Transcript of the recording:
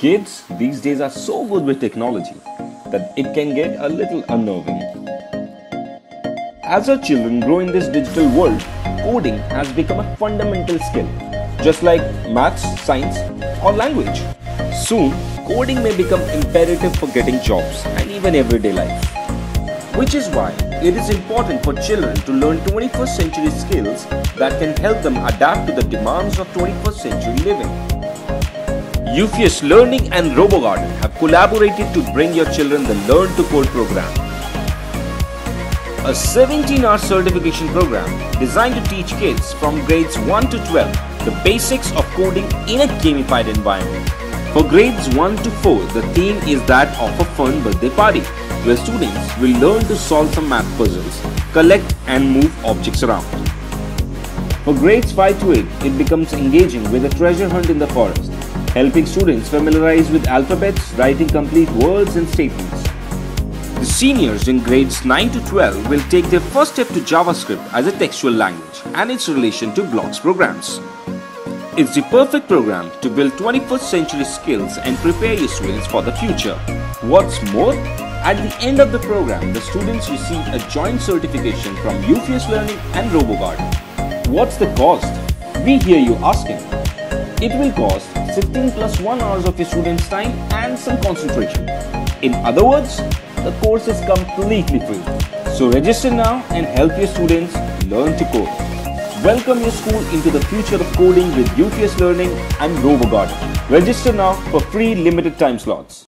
Kids these days are so good with technology that it can get a little unnerving. As our children grow in this digital world, coding has become a fundamental skill, just like maths, science, or language. Soon, coding may become imperative for getting jobs and even everyday life. Which is why it is important for children to learn 21st century skills that can help them adapt to the demands of 21st century living. Eupheus Learning and RoboGarden have collaborated to bring your children the Learn to Code program. A 17 hour certification program designed to teach kids from grades 1 to 12 the basics of coding in a gamified environment. For grades 1 to 4, the theme is that of a fun birthday party, where students will learn to solve some math puzzles, collect and move objects around. For grades 5 to 8, it becomes engaging with a treasure hunt in the forest, helping students familiarize with alphabets, writing complete words and statements. The seniors in grades 9 to 12 will take their first step to JavaScript as a textual language and its relation to blocks programs. It's the perfect program to build 21st century skills and prepare your students for the future. What's more, at the end of the program, the students receive a joint certification from Eupheus Learning and RoboGarden. What's the cost? We hear you asking. It will cost 16 plus 1 hours of your students' time and some concentration. In other words, the course is completely free. So register now and help your students learn to code. Welcome your school into the future of coding with Eupheus Learning and RoboGarden. Register now for free limited time slots.